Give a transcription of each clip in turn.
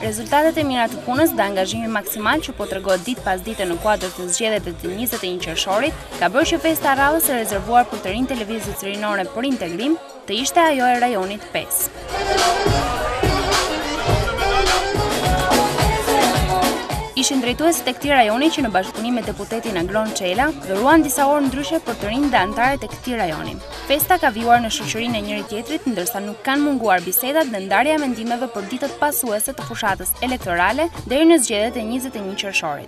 Rezultatet e mira të punës dhe angazhimi maksimal që po tregohet ditë pas dite në kuadër të zgjedhjeve të 21 qershorit, ka bërë që festa e radhës e rezervuar për të rinjtë e Lëvizjes Rinore për Integrim, Të ishte ajo e rajonit 5. ishin drejtuesit e këtij rajoni që në bashkëpunim me deputetin Agron Çela, dhuruan disa orë ndryshe për të rinjtë dhe anëtarët e këtij rajoni. Festa ka vijuar në shoqërinë e njëri-tjetrit, ndërsa nuk kanë munguar bisedat dhe ndarja e mendimeve për ditët pasuese të fushatës elektorale deri në zgjedhjet e 21 qërshorit.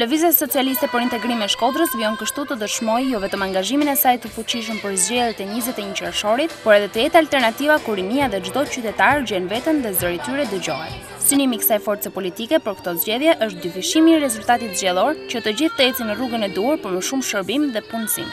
Lëvizja Socialiste për Integrim e Shkodrës vijon kështu të dëshmojë jo vetëm angazhimin e saj të fuqishëm për zgjedhjet e njëzet e një qershorit, por edhe të jetë alternativa ku rinia dhe çdo qytetar gjen veten dhe zëri i tyre dëgjohet. Synimi i kësaj force politike për këto zgjedhje është dyfishimi i rezultatit zgjedhor, që të gjithë të ecin në rrugën e duhur për më shumë shërbim dhe punësim.